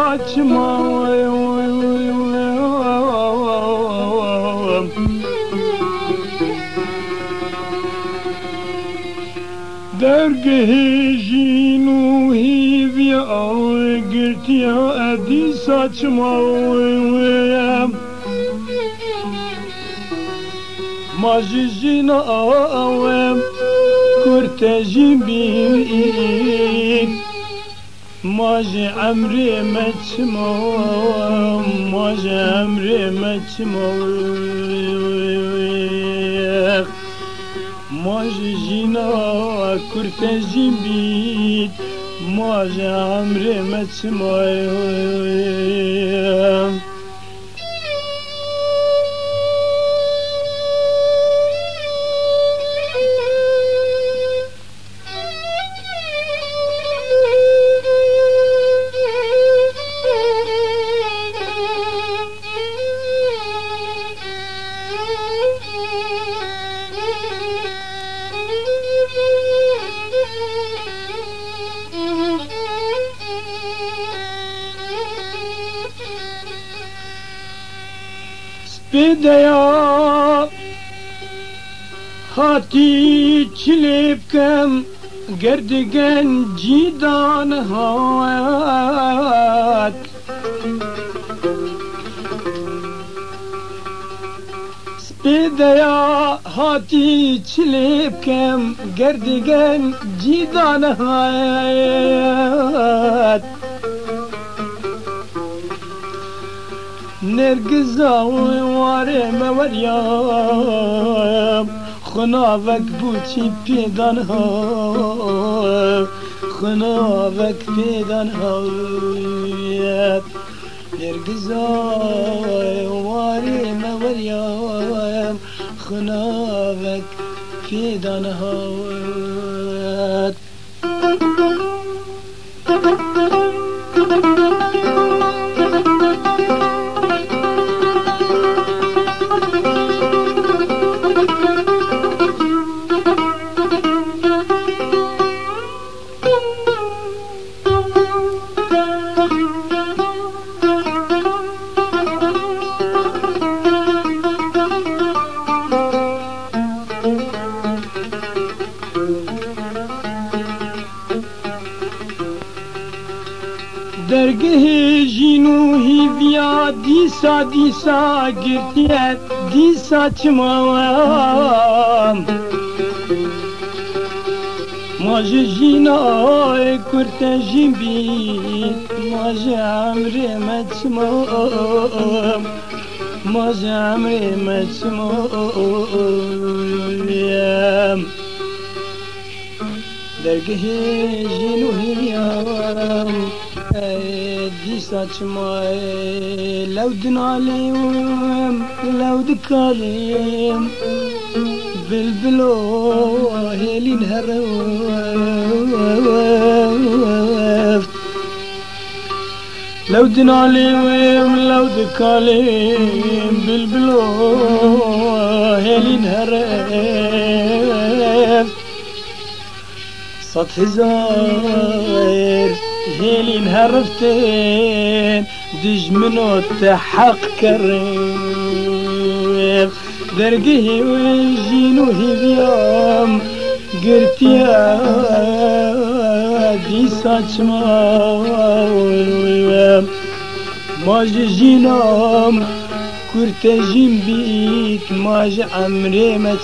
saçma Dergehê jînû hêviya girtiya edî saçma Ma ji jîna awem kurtejî ماج امری مچمو ماج امری مچمو ماج جینا کرت جیم بید امری عمری Bedaya hati çilipkem gerdigen cidan havat Bedaya hati çilipkem gerdigen cidan hayat. نرگزا و واره موریم خناوک بوچی پیدان ها. خناوک پیدان ها. نرگزا واره موریم خناوک پیدان ها. Thank you. درگه جینو هیویا دیسا دیسا گرتیت دیسا چماوام ما جينا كرت جنبي ما عمري ما تسمم ما عمري ما تسمم درقه جنو هيام ادي ساتما لو دنا ليوم لو دكاليم بلبلو هيلي نهر لو دنالي ويم لو دكالي بلبلو هيلي نهر صد هزار هيلي نهرفتين دج منو تحق كريم درقه وجينه بيوم قرت يا دي ساتما والويام ماج جينام كرت جيم بيت ماج عمري ما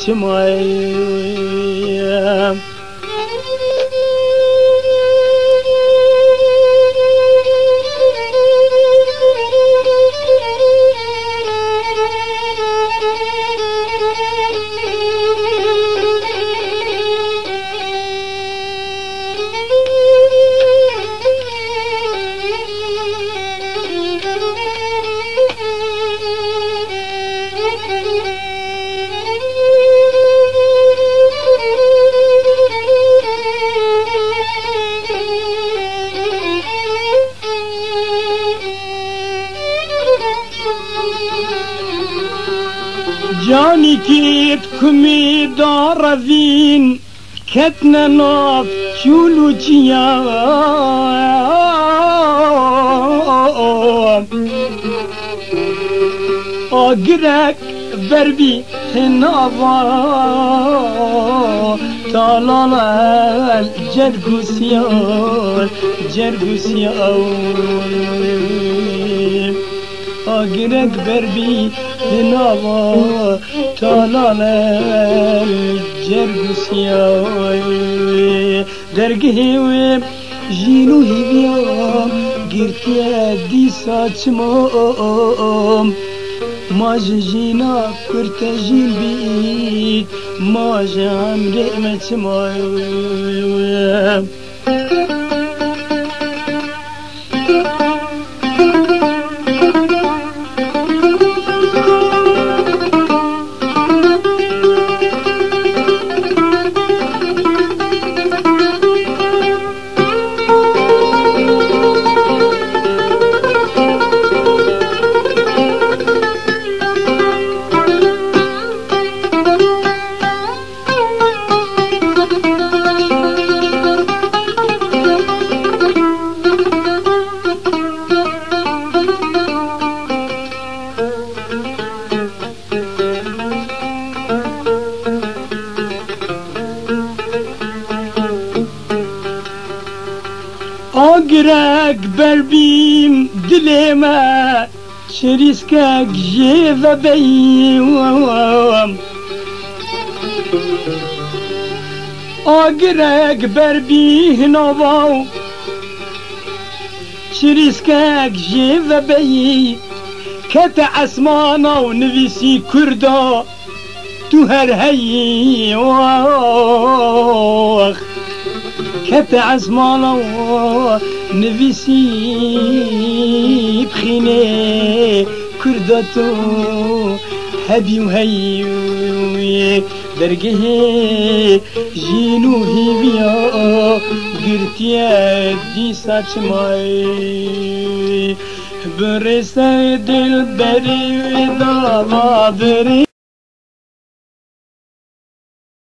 Hukmi daravin ketne naf çuluciya Agrek verbi hinava Talala cergusyan cergusyan Agrek verbi hinava هنافا طالال جرقوسيا درقه جينو هيبيا قرتيا دي ساچمام ماج جينا كرت جيل بيت ماج کرک بر بیم دل ما چریسکک جیو بیم آگرک بر بیه نواو چریسکک جیو بیم کت اسمانا و نویسی کردا تو هر هی واخ واخ كت عزمانا نفسي بخيني كردتو هبي وهي درقه جينو هيبيا قرتيا دي ساچماي برسه دل بری دامادری